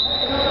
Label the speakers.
Speaker 1: Yeah.